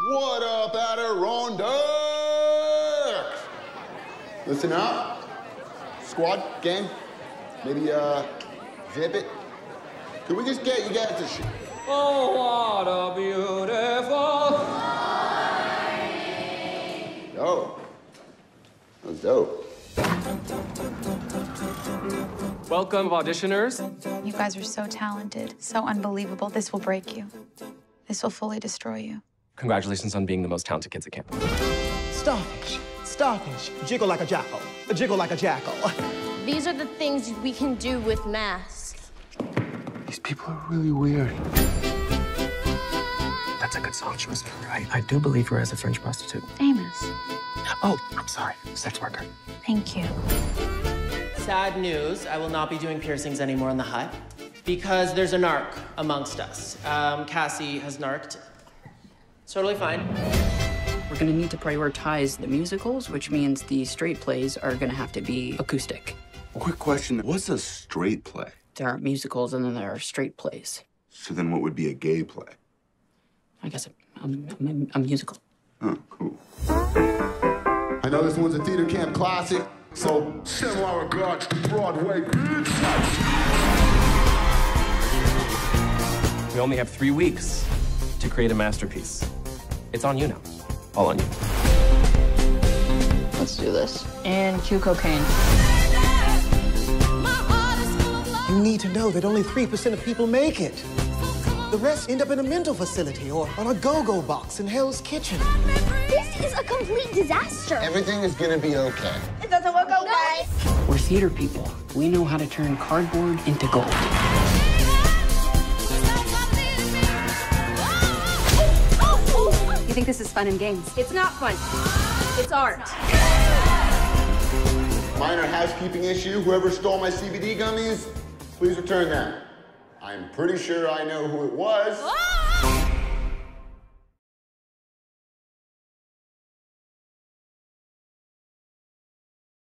What up, AdirondACTS? Listen up. Squad, gang, maybe, uh, zip it. Can we just get you guys to sh- Oh, what a beautiful. Dope. That was dope. Welcome, auditioners. You guys are so talented, so unbelievable. This will break you. This will fully destroy you. Congratulations on being the most talented kids at camp. Starfish, starfish, jiggle like a jackal, jiggle like a jackal. These are the things we can do with masks. These people are really weird. That's a good song choice, right? I do believe her as a French prostitute. Amos, Oh, I'm sorry. Sex worker. thank you. Sad news, I will not be doing piercings anymore in the hut because there's a narc amongst us. Um, Cassie has narked. It's totally fine. We're going to need to prioritize the musicals, which means the straight plays are going to have to be acoustic. Quick question. What's a straight play? There are musicals and then there are straight plays. So then what would be a gay play? I guess a, a, a musical. Oh, cool. I know this one's a theater camp classic, so send my regards to Broadway. We only have three weeks to create a masterpiece. It's on you now. All on you. Let's do this. And cue cocaine. You need to know that only 3% of people make it. The rest end up in a mental facility or on a go-go box in Hell's Kitchen. This is a complete disaster. Everything is gonna be okay. It doesn't work okay. We're theater people. We know how to turn cardboard into gold. You think this is fun and games? It's not fun. It's art. Minor housekeeping issue. Whoever stole my CBD gummies, please return them. I'm pretty sure I know who it was.